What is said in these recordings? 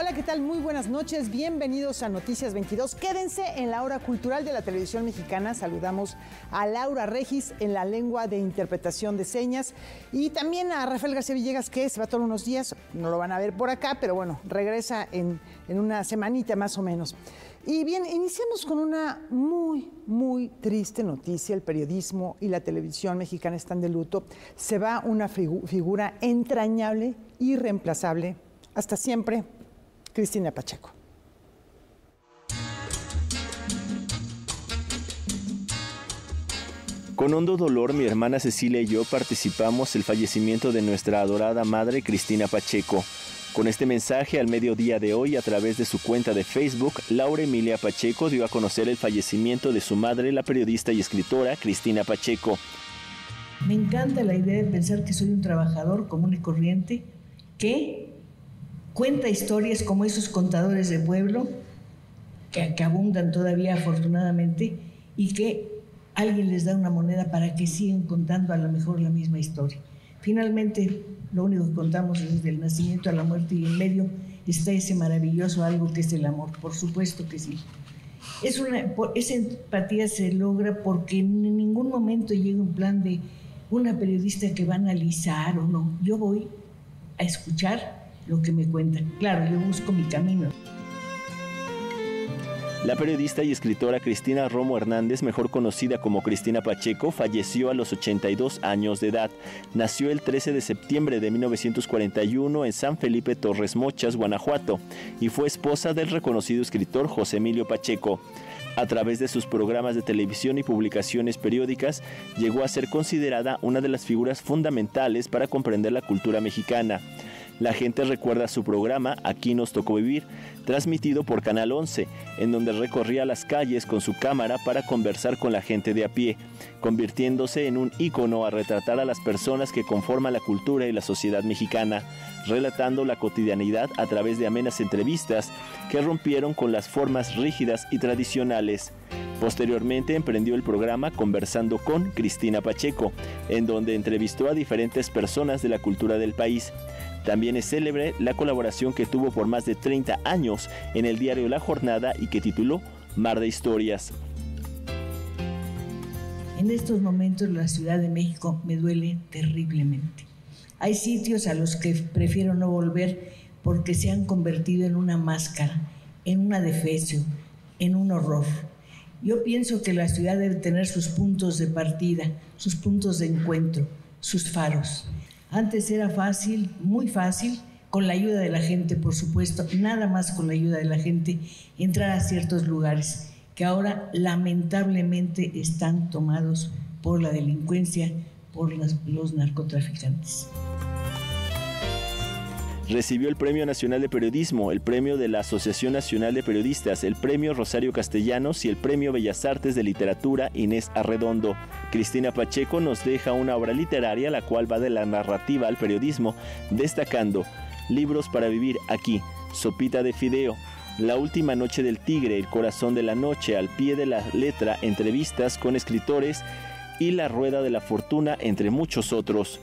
Hola, ¿qué tal? Muy buenas noches. Bienvenidos a Noticias 22. Quédense en la hora cultural de la televisión mexicana. Saludamos a Laura Regis en la lengua de interpretación de señas y también a Rafael García Villegas que se va todos unos días. No lo van a ver por acá, pero bueno, regresa en, en una semanita más o menos. Y bien, iniciamos con una muy, muy triste noticia. El periodismo y la televisión mexicana están de luto. Se va una figura entrañable, irreemplazable. Hasta siempre Cristina Pacheco. Con hondo dolor, mi hermana Cecilia y yo participamos el fallecimiento de nuestra adorada madre Cristina Pacheco. Con este mensaje al mediodía de hoy a través de su cuenta de Facebook, Laura Emilia Pacheco dio a conocer el fallecimiento de su madre, la periodista y escritora Cristina Pacheco. Me encanta la idea de pensar que soy un trabajador común y corriente que cuenta historias como esos contadores de pueblo, que, abundan todavía afortunadamente, y que alguien les da una moneda para que sigan contando a lo mejor la misma historia. Finalmente, lo único que contamos es del nacimiento a la muerte y en medio está ese maravilloso algo que es el amor, por supuesto que sí. Es una, esa empatía se logra porque en ningún momento llega un plan de una periodista que va a analizar o no. Yo voy a escuchar lo que me cuentan. Claro, yo busco mi camino. La periodista y escritora Cristina Romo Hernández, mejor conocida como Cristina Pacheco, falleció a los 82 años de edad. Nació el 13 de septiembre de 1941 en San Felipe Torres Mochas, Guanajuato, y fue esposa del reconocido escritor José Emilio Pacheco. A través de sus programas de televisión y publicaciones periódicas, llegó a ser considerada una de las figuras fundamentales para comprender la cultura mexicana. La gente recuerda su programa Aquí nos tocó vivir, transmitido por Canal 11, en donde recorría las calles con su cámara para conversar con la gente de a pie, convirtiéndose en un ícono a retratar a las personas que conforman la cultura y la sociedad mexicana, relatando la cotidianidad a través de amenas entrevistas que rompieron con las formas rígidas y tradicionales. Posteriormente emprendió el programa Conversando con Cristina Pacheco, en donde entrevistó a diferentes personas de la cultura del país, también es célebre la colaboración que tuvo por más de 30 años en el diario La Jornada y que tituló Mar de Historias. En estos momentos la Ciudad de México me duele terriblemente. Hay sitios a los que prefiero no volver porque se han convertido en una máscara, en una defecio, en un horror. Yo pienso que la ciudad debe tener sus puntos de partida, sus puntos de encuentro, sus faros. Antes era fácil, muy fácil, con la ayuda de la gente, por supuesto, nada más con la ayuda de la gente, entrar a ciertos lugares que ahora lamentablemente están tomados por la delincuencia, por los narcotraficantes. Recibió el Premio Nacional de Periodismo, el Premio de la Asociación Nacional de Periodistas, el Premio Rosario Castellanos y el Premio Bellas Artes de Literatura Inés Arredondo. Cristina Pacheco nos deja una obra literaria la cual va de la narrativa al periodismo, destacando Libros para vivir aquí, Sopita de Fideo, La Última Noche del Tigre, El Corazón de la Noche, Al Pie de la Letra, entrevistas con escritores y La Rueda de la Fortuna, entre muchos otros.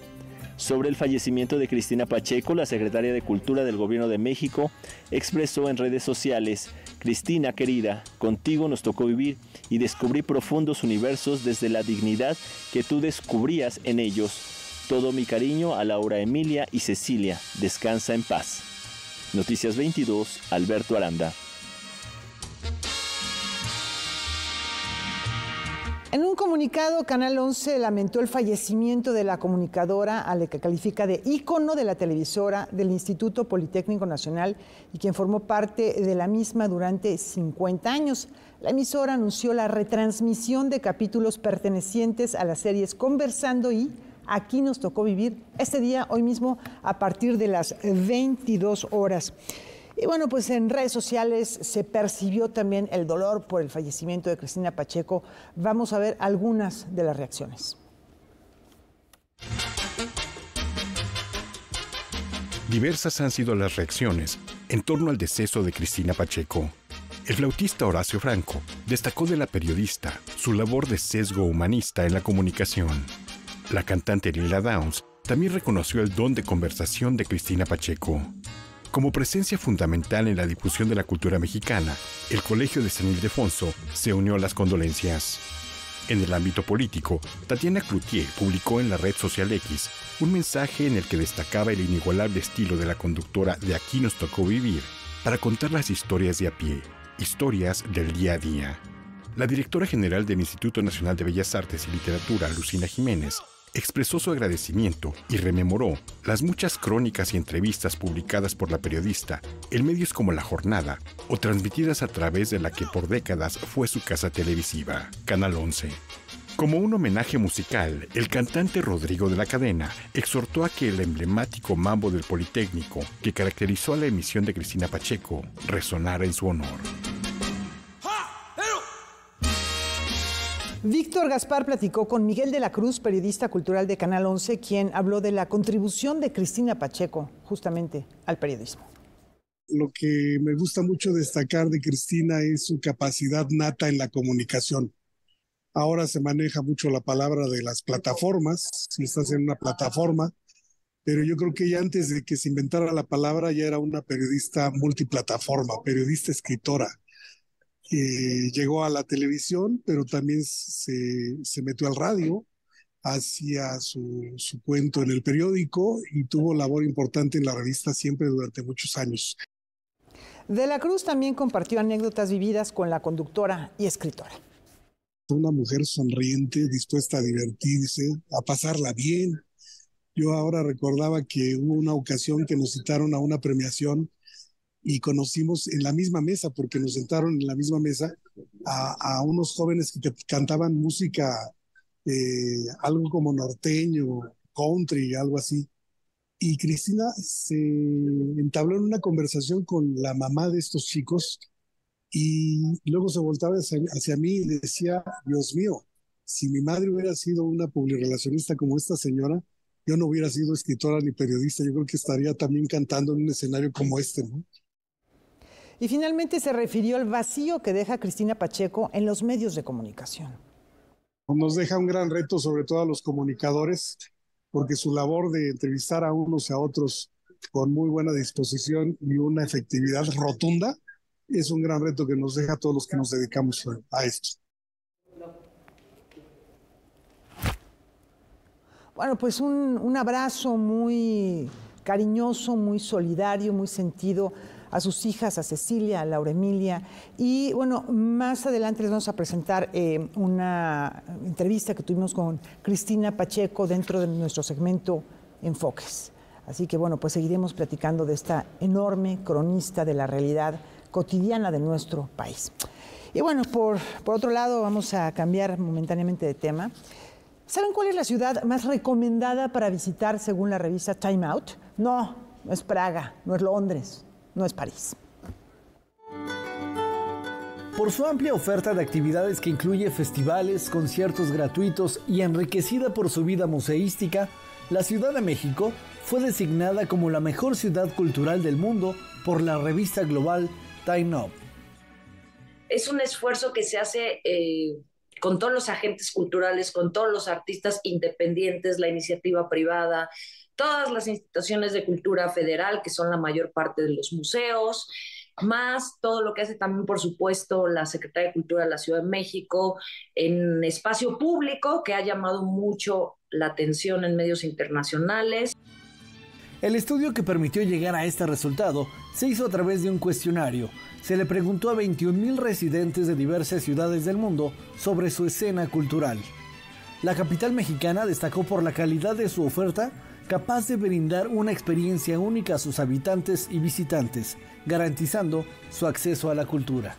Sobre el fallecimiento de Cristina Pacheco, la secretaria de Cultura del Gobierno de México expresó en redes sociales, Cristina querida, contigo nos tocó vivir y descubrí profundos universos desde la dignidad que tú descubrías en ellos. Todo mi cariño a Laura Emilia y Cecilia. Descansa en paz. Noticias 22, Alberto Aranda. En un comunicado, Canal 11 lamentó el fallecimiento de la comunicadora a la que califica de ícono de la televisora del Instituto Politécnico Nacional y quien formó parte de la misma durante 50 años. La emisora anunció la retransmisión de capítulos pertenecientes a las series Conversando y Aquí nos tocó vivir este día, hoy mismo, a partir de las 22 horas. Y bueno, pues en redes sociales se percibió también el dolor por el fallecimiento de Cristina Pacheco. Vamos a ver algunas de las reacciones. Diversas han sido las reacciones en torno al deceso de Cristina Pacheco. El flautista Horacio Franco destacó de la periodista su labor de sesgo humanista en la comunicación. La cantante Lila Downs también reconoció el don de conversación de Cristina Pacheco Como presencia fundamental en la difusión de la cultura mexicana, el Colegio de San Ildefonso se unió a las condolencias. En el ámbito político, Tatiana Cloutier publicó en la red social X un mensaje en el que destacaba el inigualable estilo de la conductora de Aquí nos tocó vivir para contar las historias de a pie, historias del día a día. La directora general del Instituto Nacional de Bellas Artes y Literatura, Lucina Jiménez, expresó su agradecimiento y rememoró las muchas crónicas y entrevistas publicadas por la periodista en medios como La Jornada o transmitidas a través de la que por décadas fue su casa televisiva, Canal 11. Como un homenaje musical, el cantante Rodrigo de la Cadena exhortó a que el emblemático mambo del Politécnico, que caracterizó a la emisión de Cristina Pacheco, resonara en su honor. Víctor Gaspar platicó con Miguel de la Cruz, periodista cultural de Canal 11, quien habló de la contribución de Cristina Pacheco justamente al periodismo. Lo que me gusta mucho destacar de Cristina es su capacidad nata en la comunicación. Ahora se maneja mucho la palabra de las plataformas, si estás en una plataforma, pero yo creo que ya antes de que se inventara la palabra ya era una periodista multiplataforma, periodista escritora llegó a la televisión, pero también se, se metió al radio, hacía su, su, cuento en el periódico y tuvo labor importante en la revista siempre durante muchos años. De la Cruz también compartió anécdotas vividas con la conductora y escritora. Una mujer sonriente, dispuesta a divertirse, a pasarla bien. Yo ahora recordaba que hubo una ocasión que nos citaron a una premiación y conocimos en la misma mesa, porque nos sentaron en la misma mesa a, unos jóvenes que cantaban música, eh, algo como norteño, country, algo así. Y Cristina se entabló en una conversación con la mamá de estos chicos y luego se voltaba hacia, hacia mí y decía, Dios mío, si mi madre hubiera sido una publirelacionista como esta señora, yo no hubiera sido escritora ni periodista, yo creo que estaría también cantando en un escenario como este, ¿no? Y finalmente se refirió al vacío que deja Cristina Pacheco en los medios de comunicación. Nos deja un gran reto, sobre todo a los comunicadores, porque su labor de entrevistar a unos y a otros con muy buena disposición y una efectividad rotunda es un gran reto que nos deja a todos los que nos dedicamos a esto. Bueno, pues un, un abrazo muy cariñoso, muy solidario, muy sentido a sus hijas, a Cecilia, a Laura Emilia. Y bueno, más adelante les vamos a presentar eh, una entrevista que tuvimos con Cristina Pacheco dentro de nuestro segmento Enfoques. Así que bueno, pues seguiremos platicando de esta enorme cronista de la realidad cotidiana de nuestro país. Y bueno, por, por otro lado, vamos a cambiar momentáneamente de tema. ¿Saben cuál es la ciudad más recomendada para visitar según la revista Time Out? No, no es Praga, no es Londres, no es París. Por su amplia oferta de actividades que incluye festivales, conciertos gratuitos y enriquecida por su vida museística, la Ciudad de México fue designada como la mejor ciudad cultural del mundo por la revista global Time Up. Es un esfuerzo que se hace eh, con todos los agentes culturales, con todos los artistas independientes, la iniciativa privada, todas las instituciones de cultura federal, que son la mayor parte de los museos, más todo lo que hace también, por supuesto, la Secretaría de Cultura de la Ciudad de México en espacio público, que ha llamado mucho la atención en medios internacionales. El estudio que permitió llegar a este resultado se hizo a través de un cuestionario. Se le preguntó a 21.000 residentes de diversas ciudades del mundo sobre su escena cultural. La capital mexicana destacó por la calidad de su oferta capaz de brindar una experiencia única a sus habitantes y visitantes, garantizando su acceso a la cultura.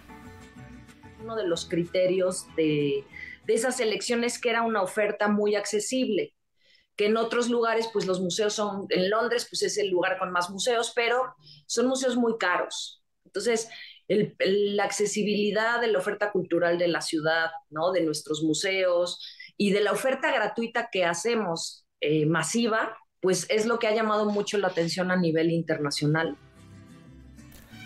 Uno de los criterios de, esas elecciones que era una oferta muy accesible, que en otros lugares, pues los museos son, en Londres, pues es el lugar con más museos, pero son museos muy caros. Entonces, la accesibilidad de la oferta cultural de la ciudad, ¿no? de nuestros museos y de la oferta gratuita que hacemos eh, masiva, pues es lo que ha llamado mucho la atención a nivel internacional.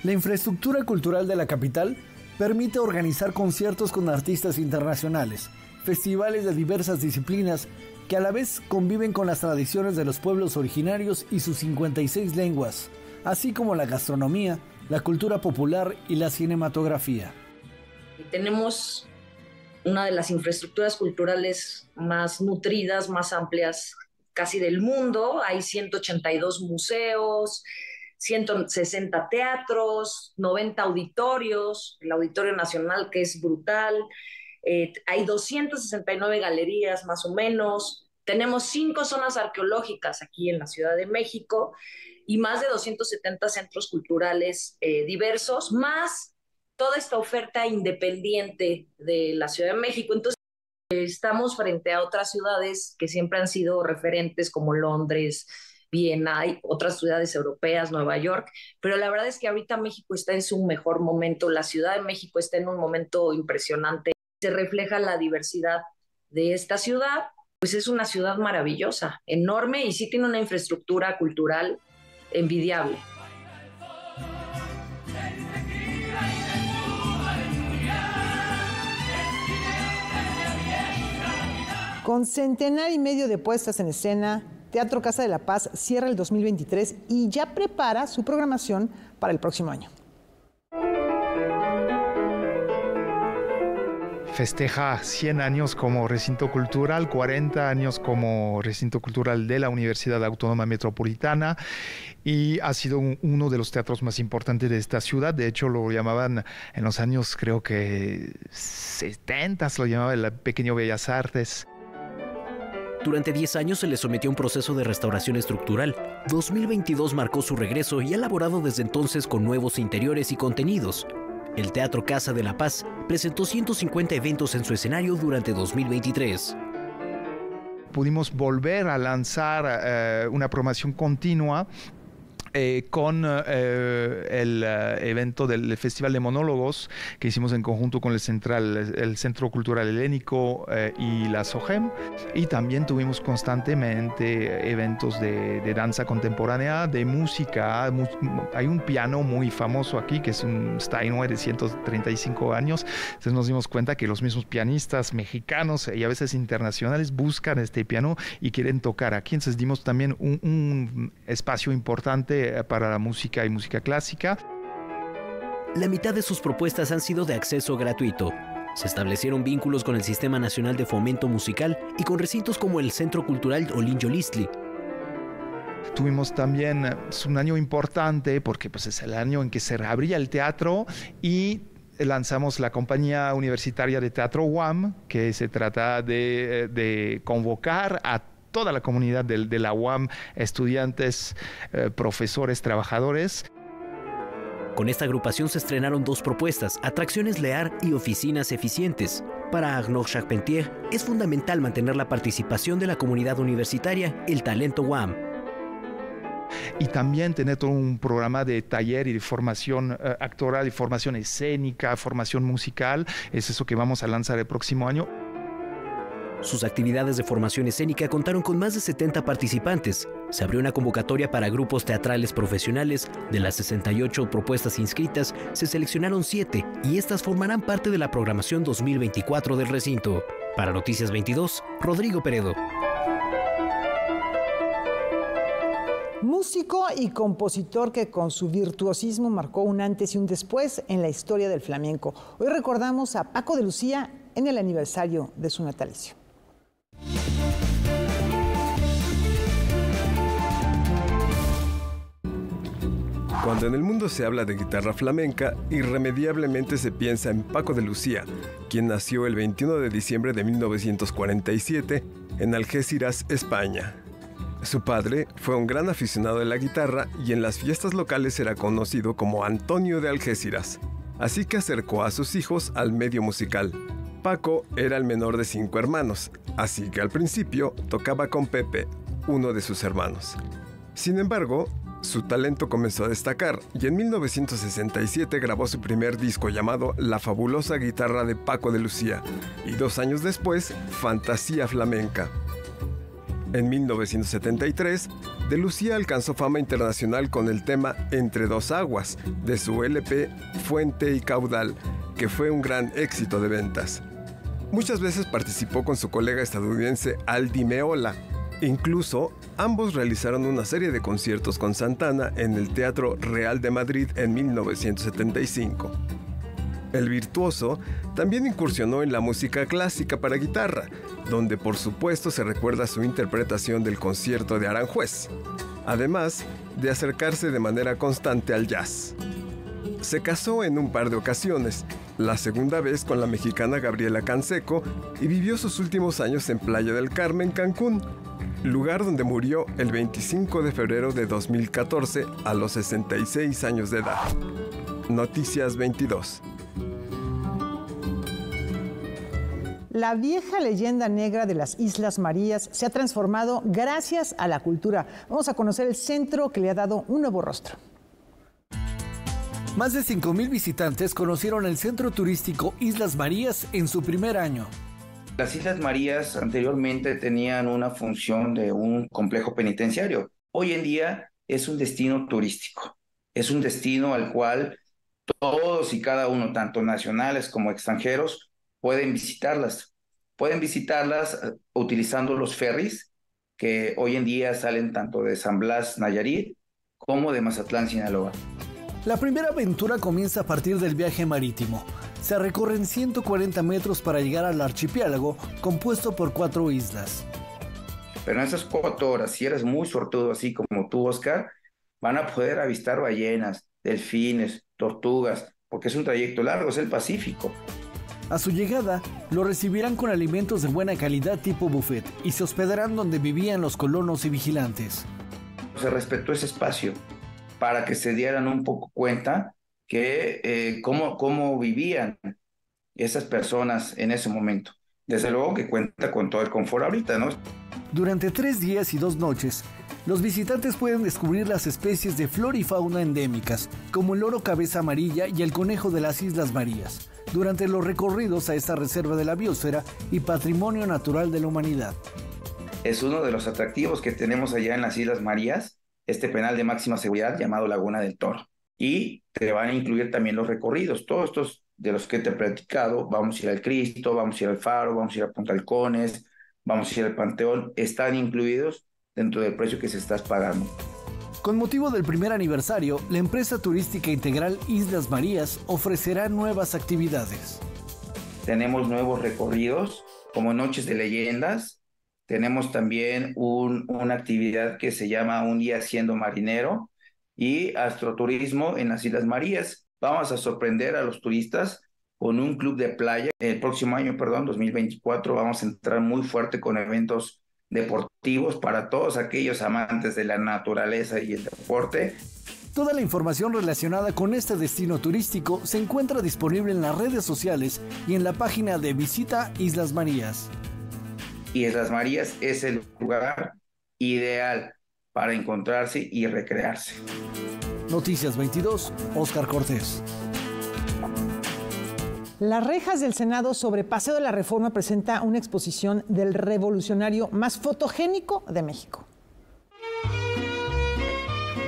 La infraestructura cultural de la capital permite organizar conciertos con artistas internacionales, festivales de diversas disciplinas que a la vez conviven con las tradiciones de los pueblos originarios y sus 56 lenguas, así como la gastronomía, la cultura popular y la cinematografía. Tenemos una de las infraestructuras culturales más nutridas, más amplias casi del mundo. Hay 182 museos, 160 teatros, 90 auditorios, el Auditorio Nacional que es brutal. Eh, hay 269 galerías más o menos. Tenemos cinco zonas arqueológicas aquí en la Ciudad de México y más de 270 centros culturales eh, diversos, más toda esta oferta independiente de la Ciudad de México. Entonces, estamos frente a otras ciudades que siempre han sido referentes como Londres, Viena, otras ciudades europeas, Nueva York, pero la verdad es que ahorita México está en su mejor momento, la Ciudad de México está en un momento impresionante, se refleja la diversidad de esta ciudad, pues es una ciudad maravillosa, enorme y sí tiene una infraestructura cultural envidiable. Con centenar y medio de puestas en escena, Teatro Casa de la Paz cierra el 2023 y ya prepara su programación para el próximo año. festeja 100 años como recinto cultural, 40 años como recinto cultural de la Universidad Autónoma Metropolitana y ha sido uno de los teatros más importantes de esta ciudad. De hecho, lo llamaban en los años, creo que 70, lo llamaba el Pequeño Bellas Artes. Durante 10 años se le sometió a un proceso de restauración estructural. 2022 marcó su regreso y ha elaborado desde entonces con nuevos interiores y contenidos. El Teatro Casa de la Paz presentó 150 eventos en su escenario durante 2023 pudimos volver a lanzar eh, una programación continua eh, con eh, el eh, evento del Festival de Monólogos que hicimos en conjunto con el, Central, el Centro Cultural Helénico y la SOGEM. Y también tuvimos constantemente eventos de, de, danza contemporánea, de música. Hay un piano muy famoso aquí que es un Steinway de 135 años. Entonces nos dimos cuenta que los mismos pianistas mexicanos y a veces internacionales buscan este piano y quieren tocar aquí. Entonces dimos también un, un espacio importante eh, para la música y música clásica. La mitad de sus propuestas han sido de acceso gratuito. Se establecieron vínculos con el Sistema Nacional de Fomento Musical y con recintos como el Centro Cultural Olinjo Listli. Tuvimos también eh, un año importante porque pues, es el año en que se reabría el teatro y lanzamos la compañía universitaria de teatro UAM, que se trata de, eh, de convocar a toda la comunidad de, la UAM, estudiantes, eh, profesores, trabajadores. Con esta agrupación se estrenaron dos propuestas, Atracciones Lear y Oficinas Eficientes. Para Arnaud Charpentier es fundamental mantener la participación de la comunidad universitaria, el talento UAM. Y también tener todo un programa de taller y de formación eh, actoral y formación escénica, formación musical. Es eso que vamos a lanzar el próximo año. Sus actividades de formación escénica contaron con más de 70 participantes. Se abrió una convocatoria para grupos teatrales profesionales. De las 68 propuestas inscritas, se seleccionaron 7 y estas formarán parte de la programación 2024 del recinto. Para Noticias 22, Rodrigo Peredo. Músico y compositor que con su virtuosismo marcó un antes y un después en la historia del flamenco. Hoy recordamos a Paco de Lucía en el aniversario de su natalicio. Cuando en el mundo se habla de guitarra flamenca, irremediablemente se piensa en Paco de Lucía, quien nació el 21 de diciembre de 1947 en Algeciras, España. Su padre fue un gran aficionado de la guitarra y en las fiestas locales era conocido como Antonio de Algeciras, así que acercó a sus hijos al medio musical. Paco era el menor de cinco hermanos, así que al principio tocaba con Pepe, uno de sus hermanos. Sin embargo, su talento comenzó a destacar y en 1967 grabó su primer disco llamado La fabulosa guitarra de Paco de Lucía y dos años después Fantasía Flamenca. En 1973, De Lucía alcanzó fama internacional con el tema Entre dos aguas de su LP Fuente y Caudal, que fue un gran éxito de ventas. Muchas veces participó con su colega estadounidense Aldi Meola Incluso, ambos realizaron una serie de conciertos con Santana en el Teatro Real de Madrid en 1975. El virtuoso también incursionó en la música clásica para guitarra, donde por supuesto se recuerda su interpretación del concierto de Aranjuez, además de acercarse de manera constante al jazz. Se casó en un par de ocasiones, la segunda vez con la mexicana Gabriela Canseco y vivió sus últimos años en Playa del Carmen, Cancún, lugar donde murió el 25 de febrero de 2014 a los 66 años de edad. Noticias 22. La vieja leyenda negra de las Islas Marías se ha transformado gracias a la cultura. Vamos a conocer el centro que le ha dado un nuevo rostro. Más de 5.000 visitantes conocieron el centro turístico Islas Marías en su primer año. Las Islas Marías anteriormente tenían una función de un complejo penitenciario. Hoy en día es un destino turístico. Es un destino al cual todos y cada uno, tanto nacionales como extranjeros, pueden visitarlas. Pueden visitarlas eh, utilizando los ferries que hoy en día salen tanto de San Blas, Nayarit, como de Mazatlán, Sinaloa. La primera aventura comienza a partir del viaje marítimo. Se recorren 140 metros para llegar al archipiélago compuesto por cuatro islas. Pero en esas cuatro horas, si eres muy sortudo así como tú, Oscar, van a poder avistar ballenas, delfines, tortugas, porque es un trayecto largo, es el Pacífico. A su llegada, lo recibirán con alimentos de buena calidad tipo buffet y se hospedarán donde vivían los colonos y vigilantes. Se respetó ese espacio para que se dieran un poco cuenta que eh, cómo, cómo vivían esas personas en ese momento. Desde luego que cuenta con todo el confort ahorita, ¿no? Durante tres días y dos noches, los visitantes pueden descubrir las especies de flora y fauna endémicas, como el loro cabeza amarilla y el conejo de las Islas Marías, durante los recorridos a esta reserva de la biosfera y patrimonio natural de la humanidad. Es uno de los atractivos que tenemos allá en las Islas Marías, este penal de máxima seguridad llamado Laguna del Toro. Y te van a incluir también los recorridos. Todos estos de los que te he platicado, vamos a ir al Cristo, vamos a ir al Faro, vamos a ir a Punta Halcones, vamos a ir al Panteón, están incluidos dentro del precio que se estás pagando. Con motivo del primer aniversario, la empresa turística integral Islas Marías ofrecerá nuevas actividades. Tenemos nuevos recorridos como Noches de Leyendas, tenemos también una actividad que se llama Un día siendo marinero y astroturismo en las Islas Marías. Vamos a sorprender a los turistas con un club de playa. El próximo año, perdón, 2024, vamos a entrar muy fuerte con eventos deportivos para todos aquellos amantes de la naturaleza y el deporte. Toda la información relacionada con este destino turístico se encuentra disponible en las redes sociales y en la página de Visita Islas Marías y Islas Marías es el lugar ideal para encontrarse y recrearse. Noticias 22, Oscar Cortés. Las rejas del Senado sobre Paseo de la Reforma presenta una exposición del revolucionario más fotogénico de México.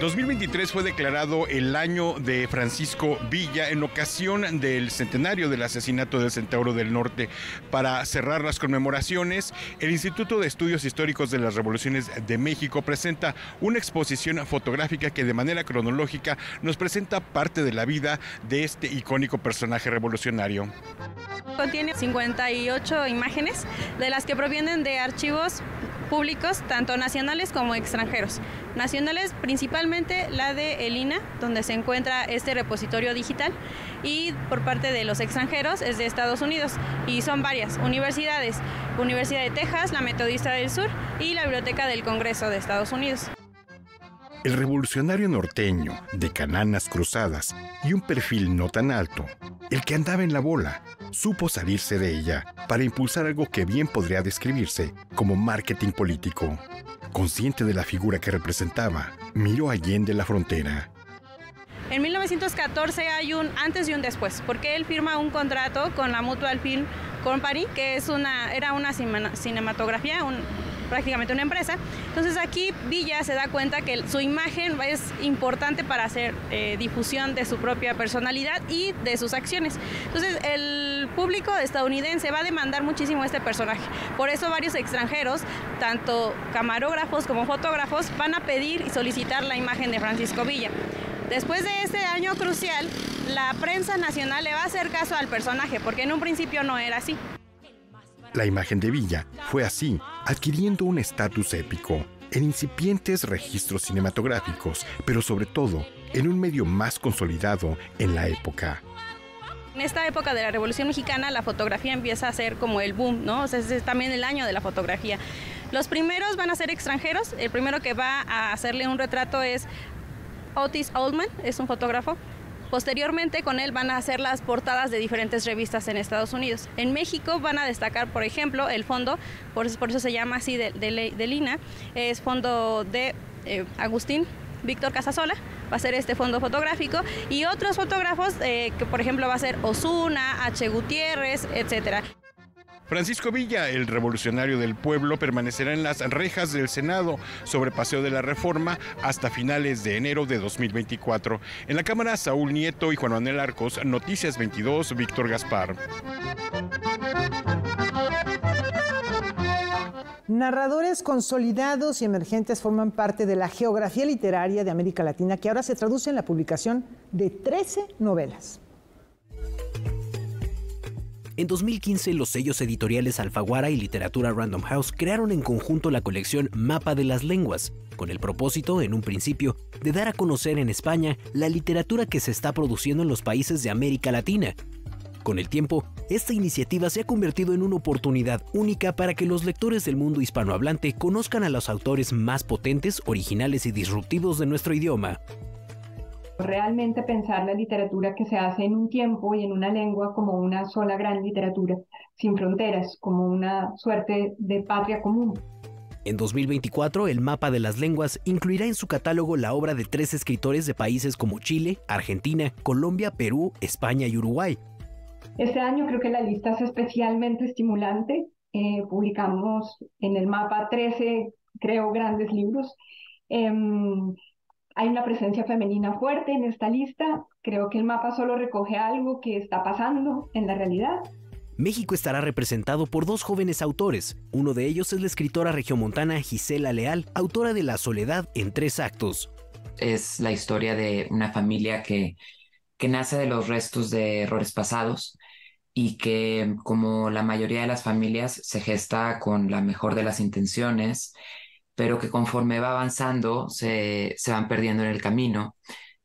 2023 fue declarado el año de Francisco Villa en ocasión del centenario del asesinato del Centauro del Norte. Para cerrar las conmemoraciones, el Instituto de Estudios Históricos de las Revoluciones de México presenta una exposición fotográfica que de manera cronológica nos presenta parte de la vida de este icónico personaje revolucionario. Contiene 58 imágenes, de las que provienen de archivos públicos, tanto nacionales como extranjeros. Nacionales principalmente la de Elina, donde se encuentra este repositorio digital, y por parte de los extranjeros es de Estados Unidos, y son varias universidades, Universidad de Texas, la Metodista del Sur y la Biblioteca del Congreso de Estados Unidos. El revolucionario norteño, de cananas cruzadas y un perfil no tan alto, el que andaba en la bola, supo salirse de ella para impulsar algo que bien podría describirse como marketing político. Consciente de la figura que representaba, miró allende la frontera. En 1914 hay un antes y un después, porque él firma un contrato con la Mutual Film Company, que es una, era una cinematografía, un prácticamente una empresa. Entonces aquí Villa se da cuenta que su imagen es importante para hacer eh, difusión de su propia personalidad y de sus acciones. Entonces el público estadounidense va a demandar muchísimo a este personaje. Por eso varios extranjeros, tanto camarógrafos como fotógrafos, van a pedir y solicitar la imagen de Francisco Villa. Después de este año crucial, la prensa nacional le va a hacer caso al personaje, porque en un principio no era así. La imagen de Villa fue así, adquiriendo un estatus épico, en incipientes registros cinematográficos, pero sobre todo en un medio más consolidado en la época. En esta época de la Revolución Mexicana, la fotografía empieza a ser como el boom, ¿no? O sea, es también el año de la fotografía. Los primeros van a ser extranjeros. El primero que va a hacerle un retrato es Otis Oldman, es un fotógrafo. Posteriormente con él van a hacer las portadas de diferentes revistas en Estados Unidos. En México van a destacar, por ejemplo, el fondo, por eso, se llama así de, de, Lina, es fondo de eh, Agustín Víctor Casasola, va a ser este fondo fotográfico, y otros fotógrafos, eh, que por ejemplo va a ser Osuna, H. Gutiérrez, etcétera. Francisco Villa, el revolucionario del pueblo, permanecerá en las rejas del Senado sobre Paseo de la Reforma hasta finales de enero de 2024. En la Cámara, Saúl Nieto y Juan Manuel Arcos, Noticias 22, Víctor Gaspar. Narradores consolidados y emergentes forman parte de la geografía literaria de América Latina que ahora se traduce en la publicación de 13 novelas. En 2015, los sellos editoriales Alfaguara y Literatura Random House crearon en conjunto la colección Mapa de las Lenguas, con el propósito, en un principio, de dar a conocer en España la literatura que se está produciendo en los países de América Latina. Con el tiempo, esta iniciativa se ha convertido en una oportunidad única para que los lectores del mundo hispanohablante conozcan a los autores más potentes, originales y disruptivos de nuestro idioma realmente pensar la literatura que se hace en un tiempo y en una lengua como una sola gran literatura, sin fronteras, como una suerte de patria común. En 2024, el mapa de las lenguas incluirá en su catálogo la obra de tres escritores de países como Chile, Argentina, Colombia, Perú, España y Uruguay. Este año creo que la lista es especialmente estimulante. Eh, publicamos en el mapa 13, creo, grandes libros. Em, hay una presencia femenina fuerte en esta lista. Creo que el mapa solo recoge algo que está pasando en la realidad. México estará representado por dos jóvenes autores. Uno de ellos es la escritora regiomontana Gisela Leal, autora de La Soledad en tres actos. Es la historia de una familia que, que nace de los restos de errores pasados y que, como la mayoría de las familias, se gesta con la mejor de las intenciones pero que conforme va avanzando se, van perdiendo en el camino,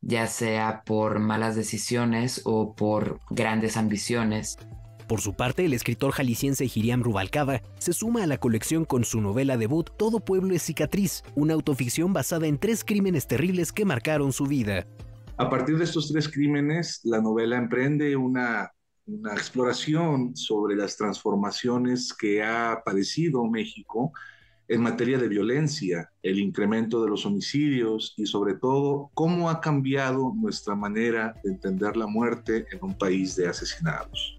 ya sea por malas decisiones o por grandes ambiciones. Por su parte, el escritor jalisciense Giriam Rubalcaba se suma a la colección con su novela debut Todo pueblo es cicatriz, una autoficción basada en tres crímenes terribles que marcaron su vida. A partir de estos tres crímenes, la novela emprende una, una exploración sobre las transformaciones que ha padecido México en materia de violencia, el incremento de los homicidios y sobre todo cómo ha cambiado nuestra manera de entender la muerte en un país de asesinados.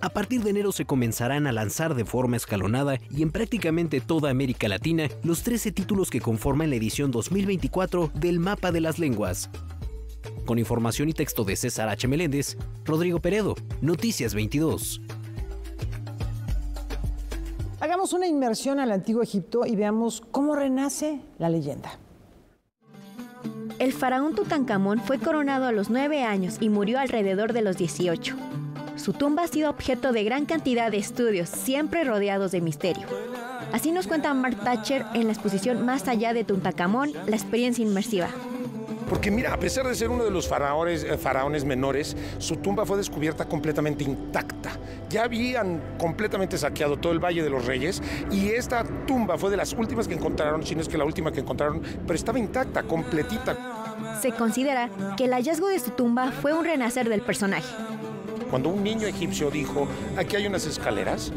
A partir de enero se comenzarán a lanzar de forma escalonada y en prácticamente toda América Latina los 13 títulos que conforman la edición 2024 del Mapa de las Lenguas. Con información y texto de César H. Meléndez, Rodrigo Peredo, Noticias 22. Hagamos una inmersión al antiguo Egipto y veamos cómo renace la leyenda. El faraón Tutankamón fue coronado a los nueve años y murió alrededor de los 18. Su tumba ha sido objeto de gran cantidad de estudios, siempre rodeados de misterio. Así nos cuenta Mark Thatcher en la exposición Más allá de Tutankamón, la experiencia inmersiva. Porque mira, a pesar de ser uno de los faraones, eh, faraones menores, su tumba fue descubierta completamente intacta. Ya habían completamente saqueado todo el Valle de los Reyes y esta tumba fue de las últimas que encontraron, si no es que la última que encontraron, pero estaba intacta, completita. Se considera que el hallazgo de su tumba fue un renacer del personaje. cuando un niño egipcio dijo, aquí hay unas escaleras,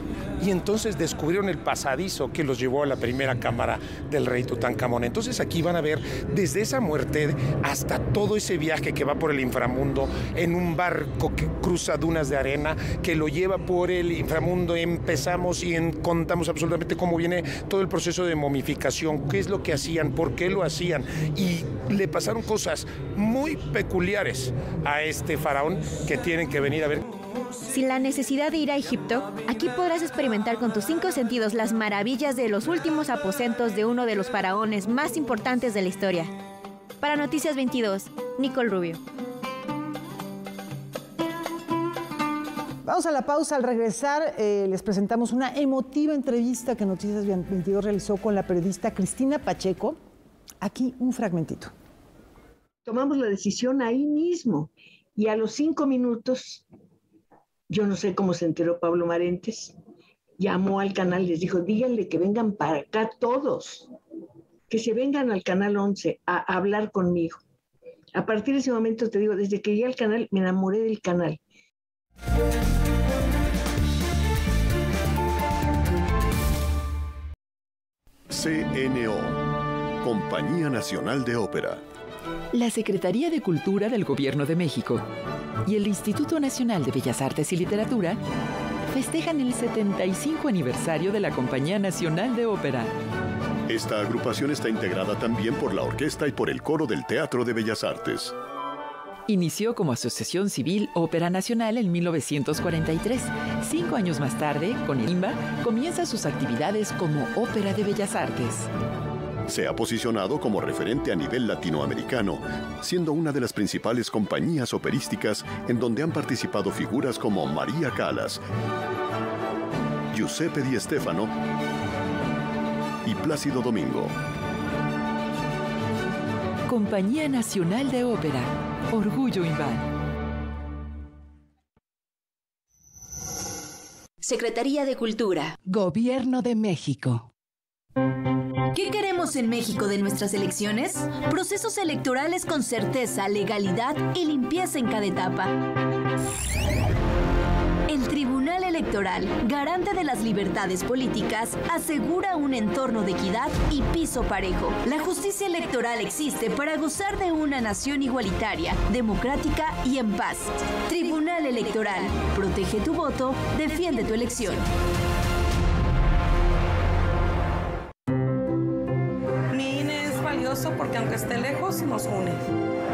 y entonces descubrieron el pasadizo que los llevó a la primera cámara del rey Tutankamón. Entonces aquí van a ver desde esa muerte hasta todo ese viaje que va por el inframundo en un barco que cruza dunas de arena, que lo lleva por el inframundo. Empezamos y contamos absolutamente cómo viene todo el proceso de momificación, qué es lo que hacían, por qué lo hacían. Y le pasaron cosas muy peculiares a este faraón que tienen que venir a ver. Sin la necesidad de ir a Egipto, aquí podrás experimentar con tus cinco sentidos las maravillas de los últimos aposentos de uno de los faraones más importantes de la historia. Para Noticias 22, Nicole Rubio. Vamos a la pausa. Al regresar, eh, les presentamos una emotiva entrevista que Noticias 22 realizó con la periodista Cristina Pacheco. Aquí un fragmentito. Tomamos la decisión ahí mismo y a los cinco minutos yo no sé cómo se enteró Pablo Marentes. Llamó al canal les dijo, díganle que vengan para acá todos, que se vengan al canal 11 a, hablar conmigo. A partir de ese momento, te digo, desde que llegué al canal, me enamoré del canal. CNO, Compañía Nacional de Ópera. La Secretaría de Cultura del Gobierno de México y el Instituto Nacional de Bellas Artes y Literatura festejan el 75 aniversario de la Compañía Nacional de Ópera. Esta agrupación está integrada también por la orquesta y por el coro del Teatro de Bellas Artes. Inició como Asociación Civil Ópera Nacional en 1943. Cinco años más tarde, con el IMBA, comienza sus actividades como Ópera de Bellas Artes. Se ha posicionado como referente a nivel latinoamericano, siendo una de las principales compañías operísticas en donde han participado figuras como María Calas, Giuseppe Di Stefano y Plácido Domingo. Compañía Nacional de Ópera, Orgullo Inván. Secretaría de Cultura. Gobierno de México. ¿Qué queremos en México de nuestras elecciones? Procesos electorales con certeza, legalidad y limpieza en cada etapa. El Tribunal Electoral, garante de las libertades políticas, asegura un entorno de equidad y piso parejo. La justicia electoral existe para gozar de una nación igualitaria, democrática y en paz. Tribunal Electoral, protege tu voto, defiende tu elección. Aunque esté lejos, nos une.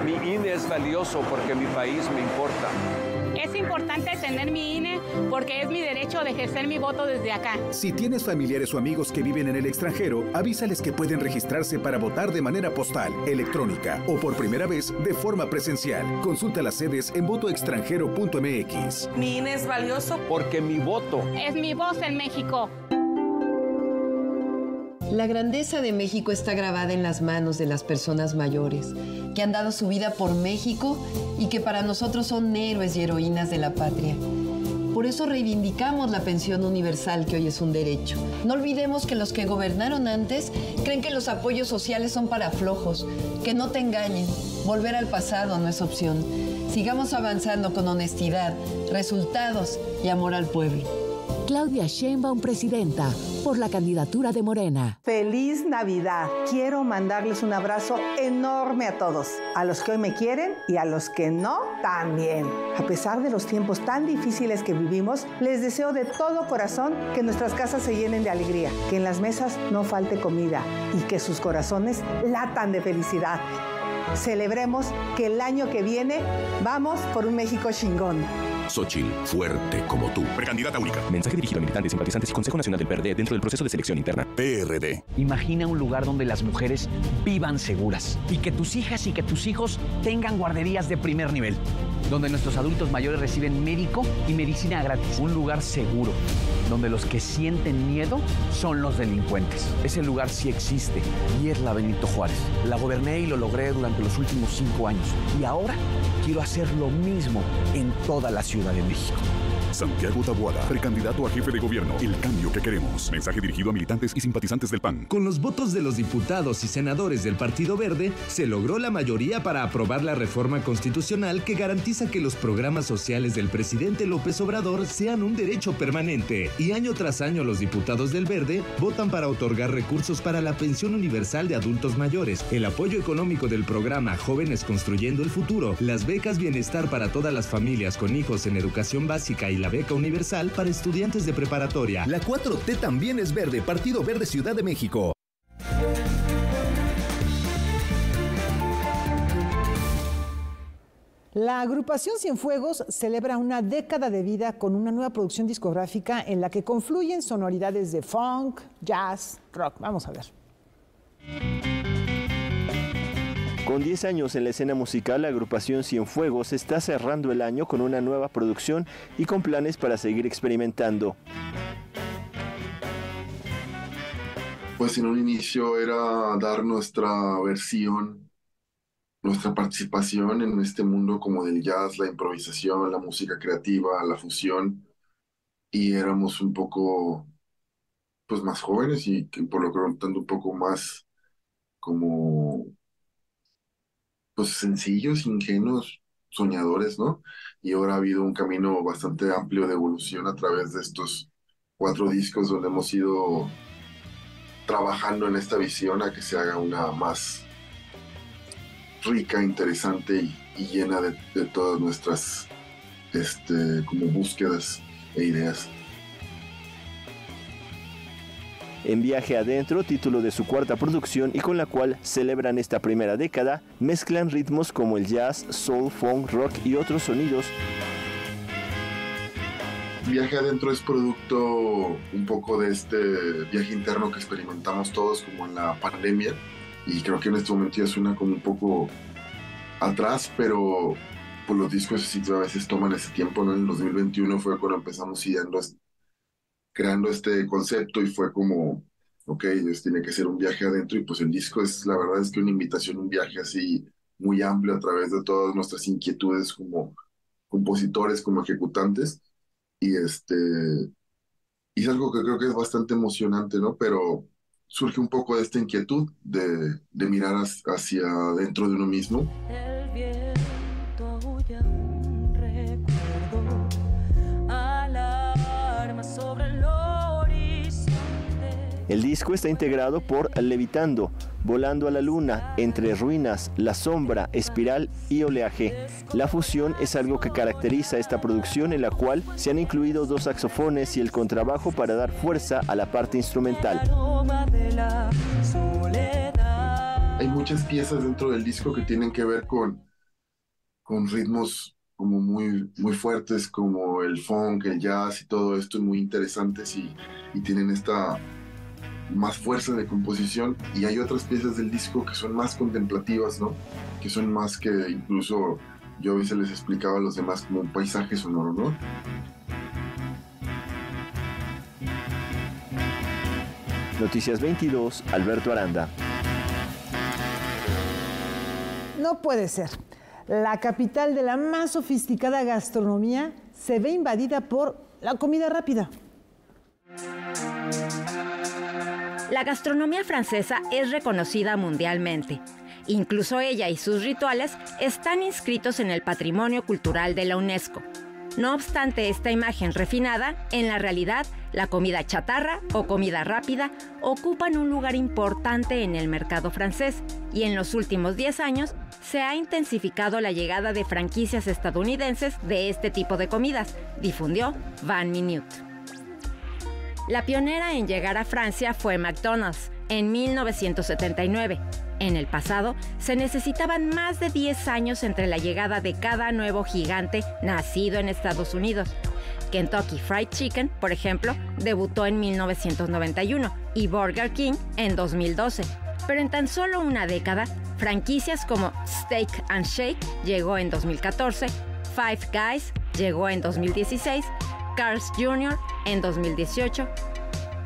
Mi INE es valioso porque mi país me importa. Es importante tener mi INE porque es mi derecho de ejercer mi voto desde acá. Si tienes familiares o amigos que viven en el extranjero, avísales que pueden registrarse para votar de manera postal, electrónica o por primera vez de forma presencial. Consulta las sedes en votoextranjero.mx. Mi INE es valioso porque mi voto es mi voz en México. La grandeza de México está grabada en las manos de las personas mayores, que han dado su vida por México y que para nosotros son héroes y heroínas de la patria. Por eso reivindicamos la pensión universal que hoy es un derecho. No olvidemos que los que gobernaron antes creen que los apoyos sociales son para flojos. Que no te engañen. Volver al pasado no es opción. Sigamos avanzando con honestidad, resultados y amor al pueblo. Claudia Sheinbaum, presidenta, por la candidatura de Morena. Feliz Navidad. Quiero mandarles un abrazo enorme a todos, a los que hoy me quieren y a los que no también. A pesar de los tiempos tan difíciles que vivimos, les deseo de todo corazón que nuestras casas se llenen de alegría, que en las mesas no falte comida y que sus corazones latan de felicidad. Celebremos que el año que viene vamos por un México chingón. Xochitl, fuerte como tú. Precandidata única. Mensaje dirigido a militantes, simpatizantes y Consejo Nacional del PRD dentro del proceso de selección interna. PRD. Imagina un lugar donde las mujeres vivan seguras y que tus hijas y que tus hijos tengan guarderías de primer nivel, donde nuestros adultos mayores reciben médico y medicina gratis. Un lugar seguro, donde los que sienten miedo son los delincuentes. Ese lugar sí existe y es la Benito Juárez. La goberné y lo logré durante los últimos cinco años y ahora quiero hacer lo mismo en toda la Ciudad de México. Santiago Tabuada, precandidato a jefe de gobierno. El cambio que queremos. Mensaje dirigido a militantes y simpatizantes del PAN. Con los votos de los diputados y senadores del Partido Verde, se logró la mayoría para aprobar la reforma constitucional que garantiza que los programas sociales del presidente López Obrador sean un derecho permanente. Y año tras año los diputados del Verde votan para otorgar recursos para la pensión universal de adultos mayores, el apoyo económico del programa Jóvenes Construyendo el Futuro, las becas bienestar para todas las familias con hijos en educación básica y la beca universal para estudiantes de preparatoria. La 4T también es verde, Partido Verde Ciudad de México. La agrupación Cienfuegos celebra una década de vida con una nueva producción discográfica en la que confluyen sonoridades de funk, jazz, rock. Vamos a ver. Con 10 años en la escena musical, la agrupación Cienfuegos está cerrando el año con una nueva producción y con planes para seguir experimentando. Pues en un inicio era dar nuestra versión, nuestra participación en este mundo como del jazz, la improvisación, la música creativa, la fusión. Y éramos un poco, pues más jóvenes y por lo tanto un poco más como pues sencillos, ingenuos, soñadores, ¿no? Y ahora ha habido un camino bastante amplio de evolución a través de estos cuatro discos donde hemos ido trabajando en esta visión a que se haga una más rica, interesante y, llena de, de, todas nuestras este, como búsquedas e ideas. En Viaje Adentro, título de su cuarta producción y con la cual celebran esta primera década, mezclan ritmos como el jazz, soul, funk, rock y otros sonidos. Viaje Adentro es producto un poco de este viaje interno que experimentamos todos como en la pandemia y creo que en este momento ya suena como un poco atrás, pero pues los discos sí a veces toman ese tiempo, ¿no? En el 2021 fue cuando empezamos ideando creando este concepto y fue como, ok, tiene que ser un viaje adentro y pues el disco es, la verdad es que una invitación, un viaje así muy amplio a través de todas nuestras inquietudes como compositores, como ejecutantes y este, y es algo que creo que es bastante emocionante, ¿no? Pero surge un poco de esta inquietud de, mirar hacia adentro de uno mismo. El disco está integrado por Levitando, Volando a la Luna, Entre Ruinas, La Sombra, Espiral y Oleaje. La fusión es algo que caracteriza esta producción en la cual se han incluido dos saxofones y el contrabajo para dar fuerza a la parte instrumental. Hay muchas piezas dentro del disco que tienen que ver con, con ritmos como muy, muy fuertes, como el funk, el jazz y todo esto, muy interesantes y, y tienen esta más fuerza de composición y hay otras piezas del disco que son más contemplativas, ¿no? Que son más que incluso yo a veces les explicaba a los demás como un paisaje sonoro, ¿no? Noticias 22, Alberto Aranda. No puede ser. La capital de la más sofisticada gastronomía se ve invadida por la comida rápida. La gastronomía francesa es reconocida mundialmente. Incluso ella y sus rituales están inscritos en el patrimonio cultural de la UNESCO. No obstante esta imagen refinada, en la realidad, la comida chatarra o comida rápida ocupan un lugar importante en el mercado francés y en los últimos 10 años se ha intensificado la llegada de franquicias estadounidenses de este tipo de comidas, difundió Van Minute. La pionera en llegar a Francia fue McDonald's en 1979. En el pasado, se necesitaban más de 10 años entre la llegada de cada nuevo gigante nacido en Estados Unidos. Kentucky Fried Chicken, por ejemplo, debutó en 1991 y Burger King en 2012. Pero en tan solo una década, franquicias como Steak and Shake llegó en 2014, Five Guys llegó en 2016 Cars Jr. en 2018,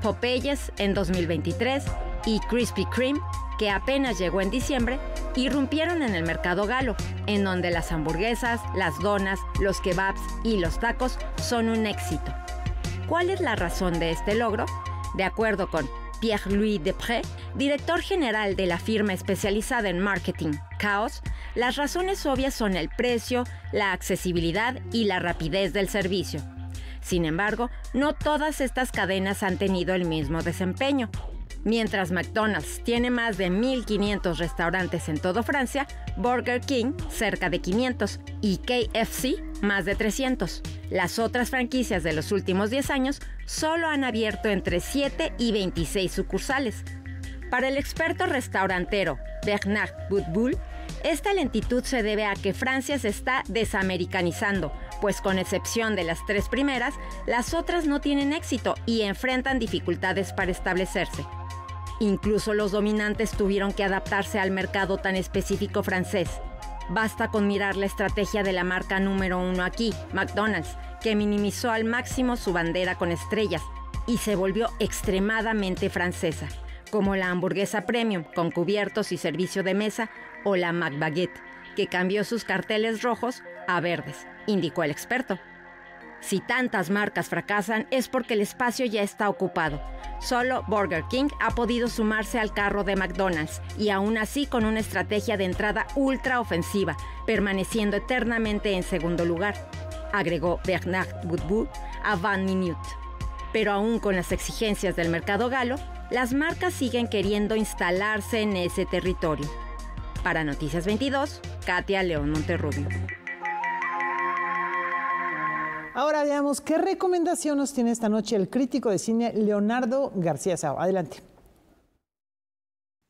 Popeyes en 2023 y Krispy Kreme, que apenas llegó en diciembre, irrumpieron en el mercado galo, en donde las hamburguesas, las donas, los kebabs y los tacos son un éxito. ¿Cuál es la razón de este logro? De acuerdo con Pierre-Louis Depré, director general de la firma especializada en marketing Chaos, las razones obvias son el precio, la accesibilidad y la rapidez del servicio. Sin embargo, no todas estas cadenas han tenido el mismo desempeño. Mientras McDonald's tiene más de 1.500 restaurantes en toda Francia, Burger King cerca de 500 y KFC más de 300. Las otras franquicias de los últimos 10 años solo han abierto entre 7 y 26 sucursales. Para el experto restaurantero Bernard Boutboul, esta lentitud se debe a que Francia se está desamericanizando, pues con excepción de las tres primeras, las otras no tienen éxito y enfrentan dificultades para establecerse. Incluso los dominantes tuvieron que adaptarse al mercado tan específico francés. Basta con mirar la estrategia de la marca número uno aquí, McDonald's, que minimizó al máximo su bandera con estrellas y se volvió extremadamente francesa, como la hamburguesa premium con cubiertos y servicio de mesa o la McBaguette, que cambió sus carteles rojos a verdes, indicó el experto. Si tantas marcas fracasan es porque el espacio ya está ocupado. Solo Burger King ha podido sumarse al carro de McDonald's y aún así con una estrategia de entrada ultra ofensiva, permaneciendo eternamente en segundo lugar, agregó Bernard Woodwood a Van Minute. Pero aún con las exigencias del mercado galo, las marcas siguen queriendo instalarse en ese territorio. Para Noticias 22, Katia León Monterrubio. Ahora veamos qué recomendación nos tiene esta noche el crítico de cine Leonardo García Sao. Adelante.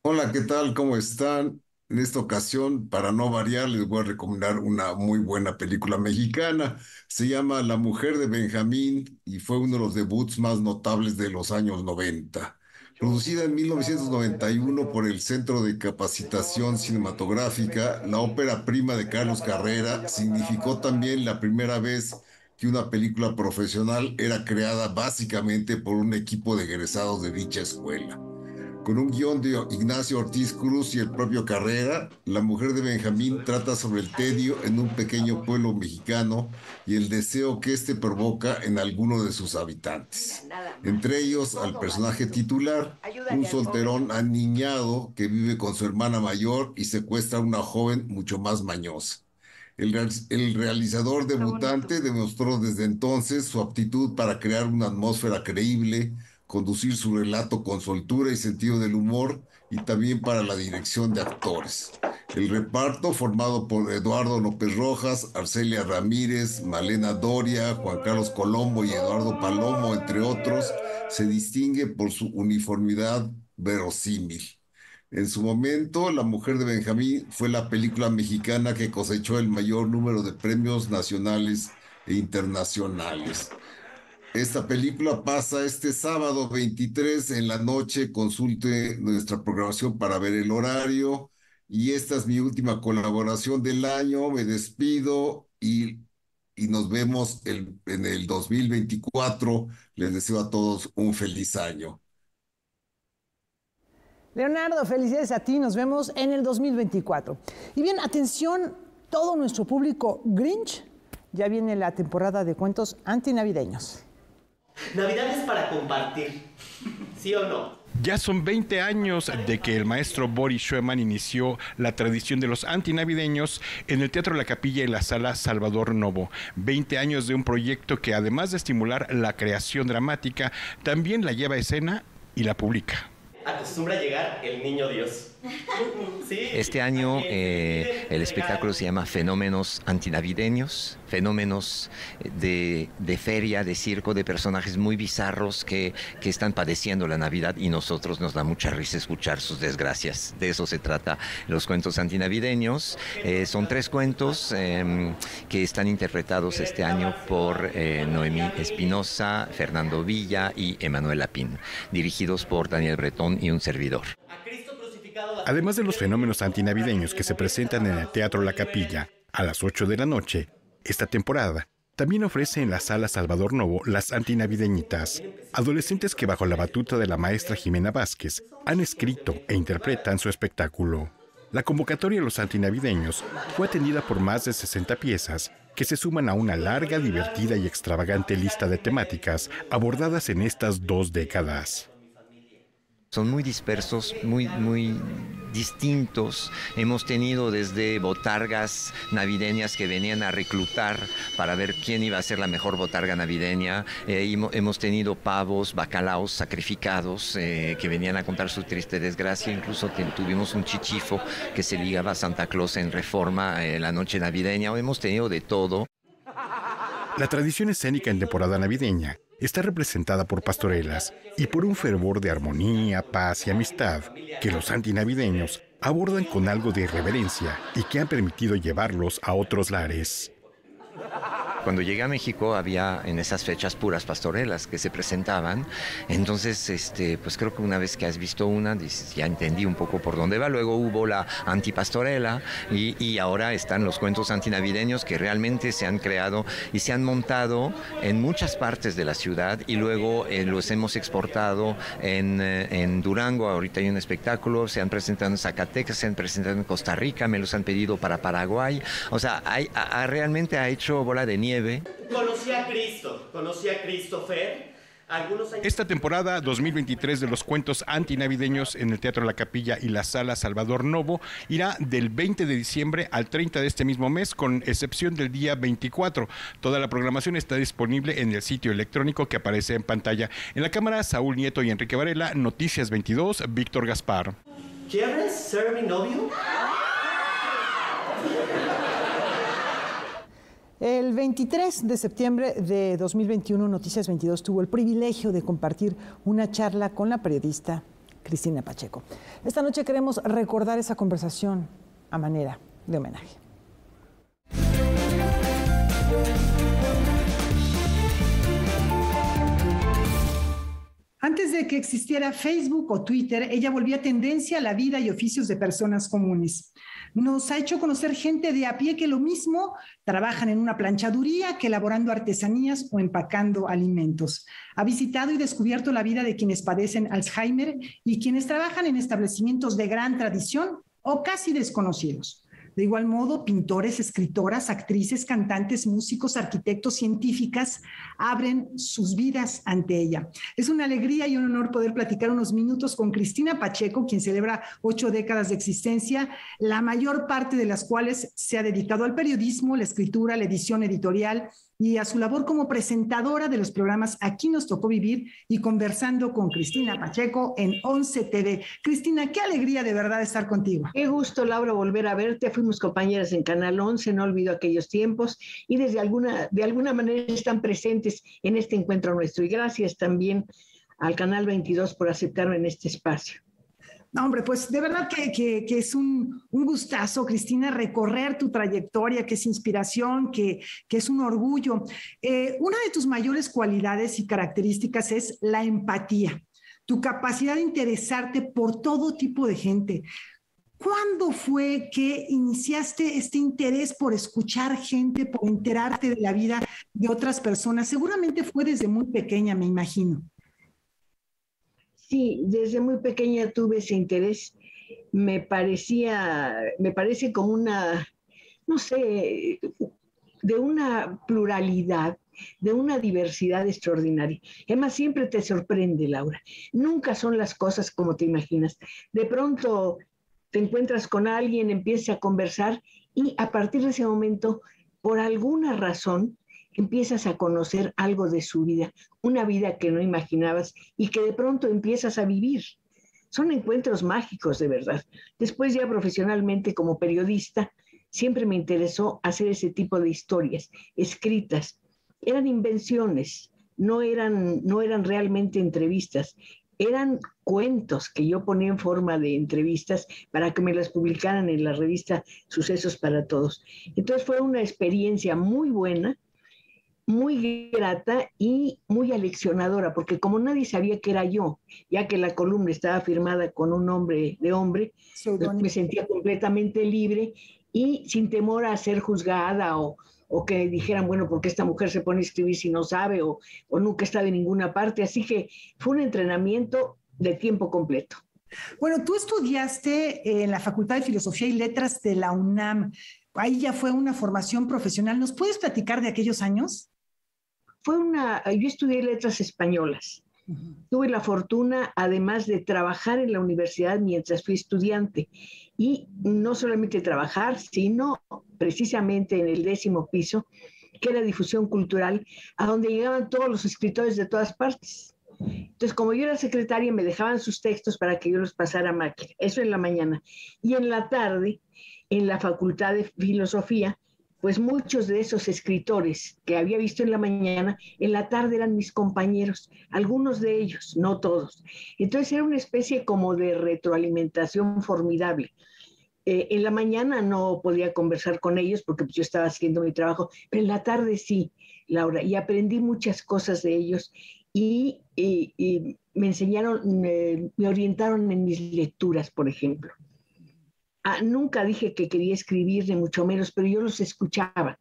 Hola, ¿qué tal? ¿Cómo están? En esta ocasión, para no variar, les voy a recomendar una muy buena película mexicana. Se llama La mujer de Benjamín y fue uno de los debuts más notables de los años 90. Producida en 1991 por el Centro de Capacitación Cinematográfica, la ópera prima de Carlos Carrera significó también la primera vez que una película profesional era creada básicamente por un equipo de egresados de dicha escuela. Con un guion de Ignacio Ortiz Cruz y el propio Carrera, La mujer de Benjamín trata sobre el tedio en un pequeño pueblo mexicano y el deseo que éste provoca en alguno de sus habitantes. Entre ellos al personaje titular, un solterón aniñado que vive con su hermana mayor y secuestra a una joven mucho más mañosa. El, el, realizador debutante demostró desde entonces su aptitud para crear una atmósfera creíble, conducir su relato con soltura y sentido del humor y también para la dirección de actores. El reparto, formado por Eduardo López Rojas, Arcelia Ramírez, Malena Doria, Juan Carlos Colombo y Eduardo Palomo, entre otros, se distingue por su uniformidad verosímil. En su momento, La mujer de Benjamín fue la película mexicana que cosechó el mayor número de premios nacionales e internacionales. Esta película pasa este sábado 23 en la noche. Consulte nuestra programación para ver el horario. Y esta es mi última colaboración del año. Me despido y, y nos vemos el, en el 2024. Les deseo a todos un feliz año. Leonardo, felicidades a ti, nos vemos en el 2024. Y bien, atención, todo nuestro público Grinch, ya viene la temporada de cuentos antinavideños. Navidad es para compartir, ¿sí o no? Ya son 20 años de que el maestro Boris Schumann inició la tradición de los antinavideños en el Teatro La Capilla y la Sala Salvador Novo. 20 años de un proyecto que además de estimular la creación dramática, también la lleva a escena y la publica acostumbra llegar el niño Dios. Este año eh, el espectáculo se llama Fenómenos Antinavideños, fenómenos de, de, feria, de circo, de personajes muy bizarros que, que, están padeciendo la Navidad y nosotros nos da mucha risa escuchar sus desgracias. De eso se trata los cuentos antinavideños. Eh, son tres cuentos eh, que están interpretados este año por eh, Noemí Espinosa, Fernando Villa y Emanuel Lapín, dirigidos por Daniel Bretón y un servidor. Además de los fenómenos antinavideños que se presentan en el Teatro La Capilla a las 8 de la noche, esta temporada también ofrece en la sala Salvador Novo las antinavideñitas, adolescentes que bajo la batuta de la maestra Jimena Vázquez han escrito e interpretan su espectáculo. La convocatoria de los antinavideños fue atendida por más de 60 piezas que se suman a una larga, divertida y extravagante lista de temáticas abordadas en estas dos décadas son muy dispersos, muy, muy distintos. Hemos tenido desde botargas navideñas que venían a reclutar para ver quién iba a ser la mejor botarga navideña. Eh, hemos tenido pavos, bacalaos sacrificados eh, que venían a contar su triste desgracia. Incluso tuvimos un chichifo que se ligaba a Santa Claus en reforma eh, la noche navideña. Hemos tenido de todo. La tradición escénica en temporada navideña está representada por pastorelas y por un fervor de armonía, paz y amistad que los antinavideños abordan con algo de irreverencia y que han permitido llevarlos a otros lares. Cuando llegué a México había en esas fechas puras pastorelas que se presentaban. Entonces, este, pues creo que una vez que has visto una, ya entendí un poco por dónde va. Luego hubo la antipastorela y, y ahora están los cuentos antinavideños que realmente se han creado y se han montado en muchas partes de la ciudad y luego eh, los hemos exportado en, eh, en, Durango. Ahorita hay un espectáculo, se han presentado en Zacatecas, se han presentado en Costa Rica, me los han pedido para Paraguay. O sea, hay, realmente ha hecho bola de nieve Conocí a Cristo, conocí a Christopher. Esta temporada 2023 de los cuentos antinavideños en el Teatro La Capilla y la Sala Salvador Novo irá del 20 de diciembre al 30 de este mismo mes, con excepción del día 24. Toda la programación está disponible en el sitio electrónico que aparece en pantalla. En la cámara, Saúl Nieto y Enrique Varela, Noticias 22, Víctor Gaspar. ¿Quieres ser mi novio? El 23 de septiembre de 2021, Noticias 22 tuvo el privilegio de compartir una charla con la periodista Cristina Pacheco. Esta noche queremos recordar esa conversación a manera de homenaje. Antes de que existiera Facebook o Twitter, ella volvía tendencia a la vida y oficios de personas comunes nos ha hecho conocer gente de a pie que lo mismo trabajan en una planchaduría que elaborando artesanías o empacando alimentos. Ha visitado y descubierto la vida de quienes padecen Alzheimer y quienes trabajan en establecimientos de gran tradición o casi desconocidos. De igual modo, pintores, escritoras, actrices, cantantes, músicos, arquitectos, científicas abren sus vidas ante ella. Es una alegría y un honor poder platicar unos minutos con Cristina Pacheco, quien celebra ocho décadas de existencia, la mayor parte de las cuales se ha dedicado al periodismo, la escritura, la edición editorial y a su labor como presentadora de los programas Aquí nos tocó vivir y conversando con Cristina Pacheco en 11 TV. Cristina, qué alegría de verdad estar contigo. Qué gusto, Laura, volver a verte. Fuimos compañeras en Canal 11, no olvido aquellos tiempos y desde alguna, de alguna manera están presentes en este encuentro nuestro. Y gracias también al Canal 22 por aceptarme en este espacio. No, hombre, pues de verdad que, es un, gustazo, Cristina, recorrer tu trayectoria, que es inspiración, que, es un orgullo. Eh, una de tus mayores cualidades y características es la empatía, tu capacidad de interesarte por todo tipo de gente. ¿Cuándo fue que iniciaste este interés por escuchar gente, por enterarte de la vida de otras personas? Seguramente fue desde muy pequeña, me imagino. Sí, desde muy pequeña tuve ese interés. Me parecía, me parece como una, no sé, de una pluralidad, de una diversidad extraordinaria. Además, siempre te sorprende, Laura. Nunca son las cosas como te imaginas. De pronto te encuentras con alguien, empiezas a conversar y a partir de ese momento, por alguna razón, empiezas a conocer algo de su vida, una vida que no imaginabas y que de pronto empiezas a vivir. Son encuentros mágicos, de verdad. Después ya profesionalmente como periodista, siempre me interesó hacer ese tipo de historias escritas. Eran invenciones, no eran, no eran realmente entrevistas, eran cuentos que yo ponía en forma de entrevistas para que me las publicaran en la revista Sucesos para Todos. Entonces fue una experiencia muy buena muy grata y muy aleccionadora, porque como nadie sabía que era yo, ya que la columna estaba firmada con un nombre de hombre, pues me sentía completamente libre y sin temor a ser juzgada o, o que dijeran, bueno, porque esta mujer se pone a escribir si no sabe o, o nunca está de ninguna parte. Así que fue un entrenamiento de tiempo completo. Bueno, tú estudiaste en la Facultad de Filosofía y Letras de la UNAM. Ahí ya fue una formación profesional. ¿Nos puedes platicar de aquellos años? Fue una, yo estudié letras españolas. Tuve la fortuna, además de trabajar en la universidad mientras fui estudiante, y no solamente trabajar, sino precisamente en el décimo piso, que era difusión cultural, a donde llegaban todos los escritores de todas partes. Entonces, como yo era secretaria, me dejaban sus textos para que yo los pasara a máquina. Eso en la mañana. Y en la tarde, en la Facultad de Filosofía, pues muchos de esos escritores que había visto en la mañana, en la tarde eran mis compañeros, algunos de ellos, no todos. Entonces era una especie como de retroalimentación formidable. Eh, en la mañana no podía conversar con ellos porque pues, yo estaba haciendo mi trabajo, pero en la tarde sí, Laura, y aprendí muchas cosas de ellos y, me enseñaron, me orientaron en mis lecturas, por ejemplo. Ah, nunca dije que quería escribir, ni mucho menos, pero yo los escuchaba.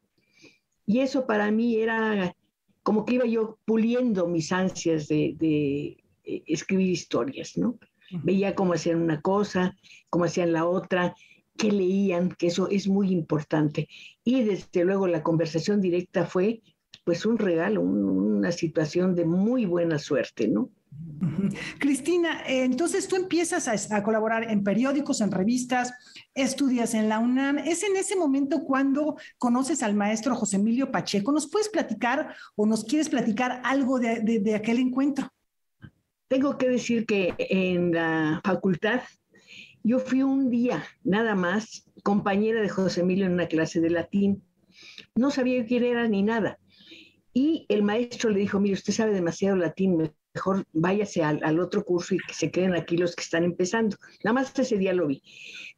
Y eso para mí era como que iba yo puliendo mis ansias de, de eh, escribir historias, ¿no? Veía cómo hacían una cosa, cómo hacían la otra, qué leían, que eso es muy importante. Y desde luego la conversación directa fue pues un regalo, una situación de muy buena suerte, ¿no? Cristina, eh, entonces tú empiezas a, colaborar en periódicos, en revistas, estudias en la UNAM. Es en ese momento cuando conoces al maestro José Emilio Pacheco. ¿Nos puedes platicar o nos quieres platicar algo de, aquel encuentro? Tengo que decir que en la facultad yo fui un día nada más compañera de José Emilio en una clase de latín. No sabía quién era ni nada. Y el maestro le dijo, mire, usted sabe demasiado latín, mejor váyase al, otro curso y que se queden aquí los que están empezando. Nada más ese día lo vi.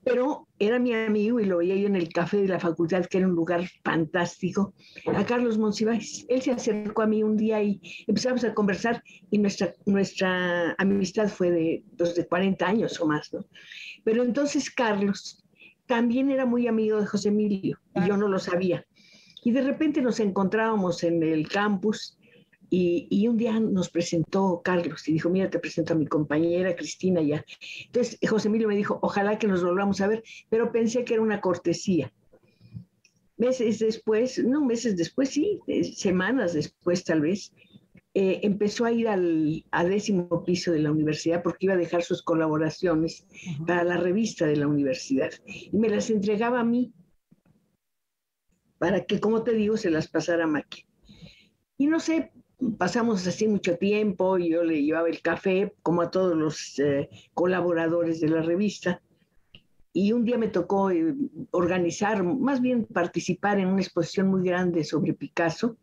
Pero era mi amigo y lo veía yo en el café de la facultad, que era un lugar fantástico, a Carlos Monsiváis. Él se acercó a mí un día y empezamos a conversar y nuestra, nuestra amistad fue de, pues, de 40 años o más, ¿no? Pero entonces Carlos también era muy amigo de José Emilio y yo no lo sabía. Y de repente nos encontrábamos en el campus y, un día nos presentó Carlos y dijo, mira, te presento a mi compañera Cristina ya. Entonces José Emilio me dijo, ojalá que nos volvamos a ver, pero pensé que era una cortesía. Meses después, no meses después, sí, semanas después tal vez, eh, empezó a ir al décimo piso de la universidad porque iba a dejar sus colaboraciones para la revista de la universidad y me las entregaba a mí para que, como te digo, se las pasara a Maqui. Y no sé, pasamos así mucho tiempo, y yo le llevaba el café, como a todos los eh, colaboradores de la revista, y un día me tocó eh, organizar, más bien participar en una exposición muy grande sobre Picasso.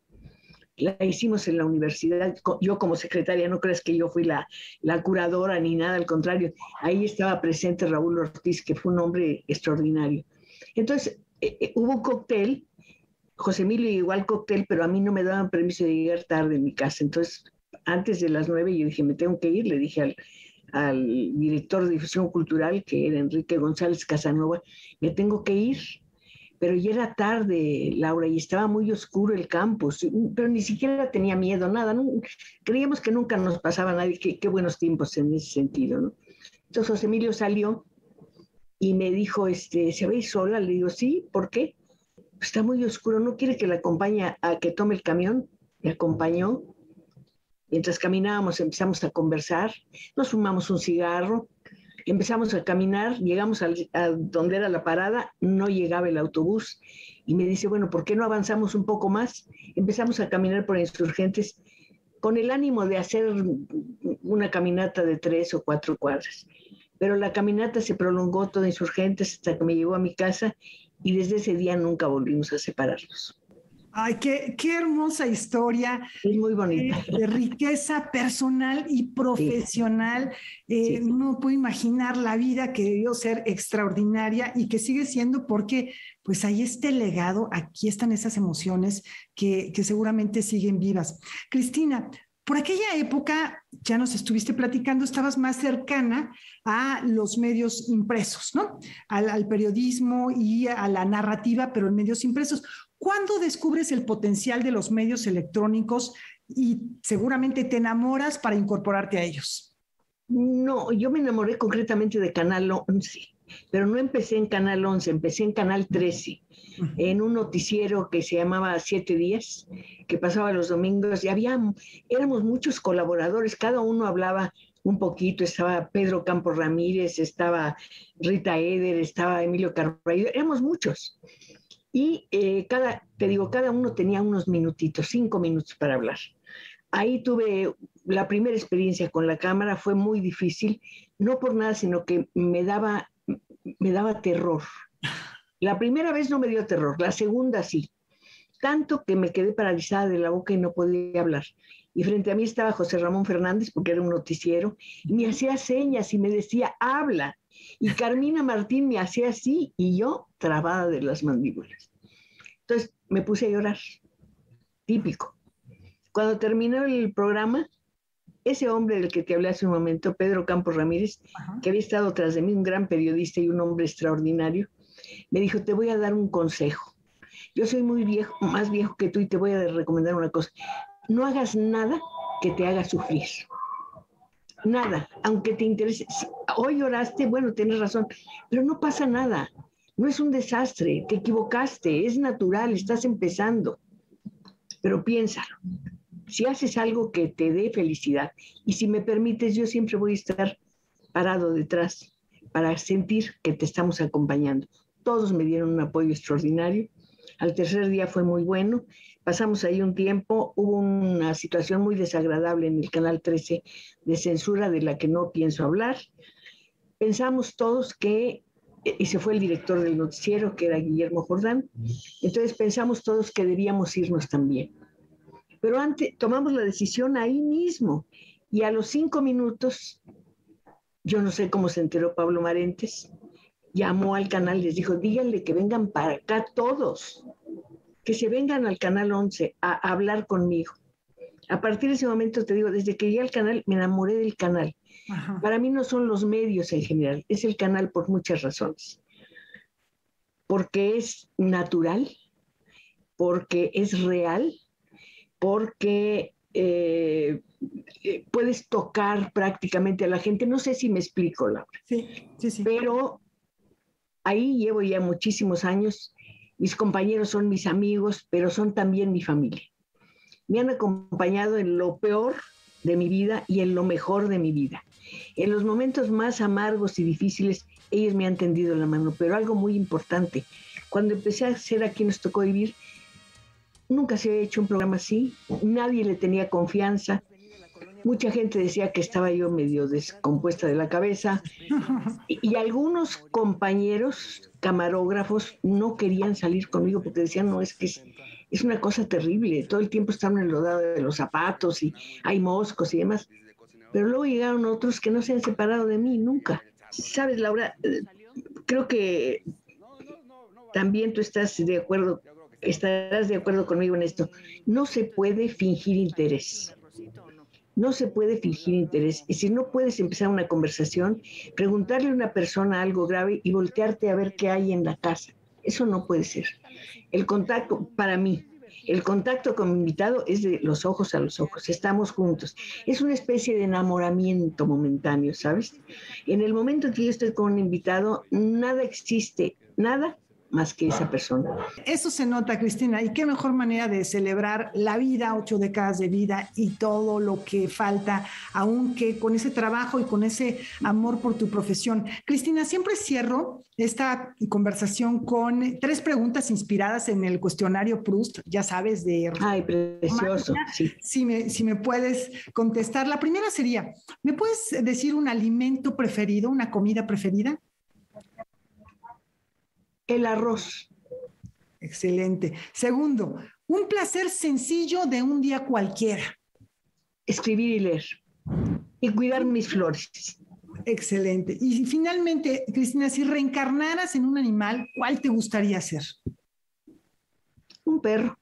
La hicimos en la universidad, yo como secretaria, no creas que yo fui la, la curadora ni nada, al contrario, ahí estaba presente Raúl Ortiz, que fue un hombre extraordinario. Entonces, eh, hubo un cóctel José Emilio igual cóctel, pero a mí no me daban permiso de llegar tarde en mi casa. Entonces, antes de las nueve, yo dije, me tengo que ir. Le dije al, director de difusión cultural, que era Enrique González Casanova, me tengo que ir. Pero ya era tarde, Laura, y estaba muy oscuro el campus, pero ni siquiera tenía miedo, nada. creíamos que nunca nos pasaba nadie. Qué, qué buenos tiempos en ese sentido. Entonces José Emilio salió y me dijo, este, ¿se ir sola? Le digo, sí, ¿por qué? Está muy oscuro, no quiere que la acompañe a que tome el camión. Me acompañó. Mientras caminábamos empezamos a conversar, nos fumamos un cigarro, empezamos a caminar, llegamos a, donde era la parada, no llegaba el autobús y me dice, bueno, ¿por qué no avanzamos un poco más? Empezamos a caminar por insurgentes con el ánimo de hacer una caminata de tres o cuatro cuadras. Pero la caminata se prolongó toda insurgentes hasta que me llegó a mi casa y desde ese día nunca volvimos a separarnos. Ay, qué, qué hermosa historia. Es muy bonita. Eh, de, riqueza personal y profesional. Eh, no puedo imaginar la vida que debió ser extraordinaria y que sigue siendo porque pues ahí este legado, aquí están esas emociones que, que seguramente siguen vivas. Cristina, por aquella época, ya nos estuviste platicando, estabas más cercana a los medios impresos, ¿no? Al, periodismo y a la narrativa, pero en medios impresos. ¿Cuándo descubres el potencial de los medios electrónicos y seguramente te enamoras para incorporarte a ellos? No, yo me enamoré concretamente de Canal 11, pero no empecé en Canal 11, empecé en Canal 13, en un noticiero que se llamaba Siete Días, que pasaba los domingos y había, éramos muchos colaboradores, cada uno hablaba un poquito, estaba Pedro Campos Ramírez, estaba Rita Eder, estaba Emilio Carballo, éramos muchos. Y eh, cada, te digo, cada uno tenía unos minutitos, cinco minutos para hablar. Ahí tuve la primera experiencia con la cámara, fue muy difícil, no por nada, sino que me daba, me daba terror. La primera vez no me dio terror, la segunda sí. Tanto que me quedé paralizada de la boca y no podía hablar y frente a mí estaba José Ramón Fernández, porque era un noticiero, y me hacía señas y me decía, habla. Y Carmina Martín me hacía así, y yo trabada de las mandíbulas. Entonces me puse a llorar, típico. Cuando terminó el programa, ese hombre del que te hablé hace un momento, Pedro Campos Ramírez, que había estado tras de mí, un gran periodista y un hombre extraordinario, me dijo, te voy a dar un consejo. Yo soy muy viejo, más viejo que tú y te voy a recomendar una cosa no hagas nada que te haga sufrir. Nada, aunque te interese. Hoy lloraste, bueno, tienes razón, pero no pasa nada. No es un desastre, te equivocaste, es natural, estás empezando. Pero piénsalo. Si haces algo que te dé felicidad, y si me permites, yo siempre voy a estar parado detrás para sentir que te estamos acompañando. Todos me dieron un apoyo extraordinario. Al tercer día fue muy bueno pasamos ahí un tiempo, hubo una situación muy desagradable en el Canal 13 de censura de la que no pienso hablar. Pensamos todos que, y se fue el director del noticiero, que era Guillermo Jordán, entonces pensamos todos que debíamos irnos también. Pero antes tomamos la decisión ahí mismo y a los cinco minutos, yo no sé cómo se enteró Pablo Marentes, llamó al canal les dijo, díganle que vengan para acá todos que se vengan al Canal 11 a, hablar conmigo. A partir de ese momento, te digo, desde que llegué al canal, me enamoré del canal. Para mí no son los medios en general, es el canal por muchas razones. Porque es natural, porque es real, porque eh, eh, puedes tocar prácticamente a la gente. No sé si me explico, Laura. Sí, sí, sí. Pero ahí llevo ya muchísimos años mis compañeros son mis amigos, pero son también mi familia. Me han acompañado en lo peor de mi vida y en lo mejor de mi vida. En los momentos más amargos y difíciles, ellos me han tendido la mano, pero algo muy importante, cuando empecé a hacer Aquí nos tocó vivir, nunca se había hecho un programa así, nadie le tenía confianza, mucha gente decía que estaba yo medio descompuesta de la cabeza y, algunos compañeros camarógrafos no querían salir conmigo porque decían, no, es que es, una cosa terrible, todo el tiempo estaban enlodados de los zapatos y hay moscos y demás. Pero luego llegaron otros que no se han separado de mí nunca. Sabes, Laura, creo que también tú estás de acuerdo, estarás de acuerdo conmigo en esto. No se puede fingir interés. No se puede fingir interés. Y si no puedes empezar una conversación, preguntarle a una persona algo grave y voltearte a ver qué hay en la casa. Eso no puede ser. El contacto, para mí, el contacto con mi invitado es de los ojos a los ojos, estamos juntos. Es una especie de enamoramiento momentáneo, ¿sabes? En el momento que yo estoy con un invitado, nada existe, nada más que esa persona. Eso se nota, Cristina, y qué mejor manera de celebrar la vida, ocho décadas de vida y todo lo que falta, aunque con ese trabajo y con ese amor por tu profesión. Cristina, siempre cierro esta conversación con tres preguntas inspiradas en el cuestionario Proust, ya sabes, de... Ay, precioso. Si, me, si me puedes contestar. La primera sería, ¿me puedes decir un alimento preferido, una comida preferida? El arroz. Excelente. Segundo, un placer sencillo de un día cualquiera. Escribir y leer. Y cuidar mis flores. Excelente. Y finalmente, Cristina, si reencarnaras en un animal, ¿cuál te gustaría ser? Un perro.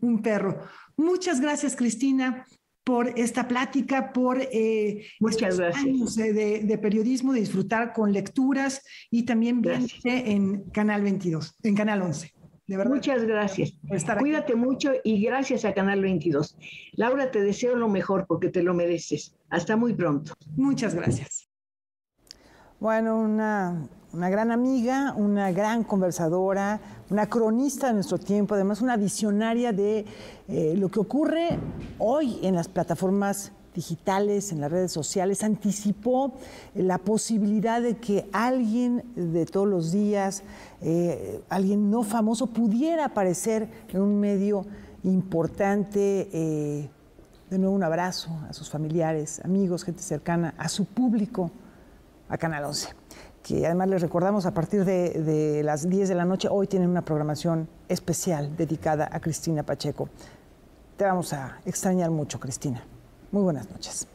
Un perro. Muchas gracias, Cristina por esta plática, por eh, Muchas años de, periodismo, de disfrutar con lecturas y también en Canal 22, en Canal 11. Muchas gracias. Cuídate mucho y gracias a Canal 22. Laura, te deseo lo mejor porque te lo mereces. Hasta muy pronto. Muchas gracias. Bueno, una, gran amiga, una gran conversadora, una cronista de nuestro tiempo, además una visionaria de eh, lo que ocurre hoy en las plataformas digitales, en las redes sociales, anticipó la posibilidad de que alguien de todos los días, eh, alguien no famoso, pudiera aparecer en un medio importante. Eh, de nuevo un abrazo a sus familiares, amigos, gente cercana, a su público, a Canal 11, además les recordamos a partir de, de las 10 de la noche, hoy tienen una programación especial dedicada a Cristina Pacheco. Te vamos a extrañar mucho, Cristina. Muy buenas noches.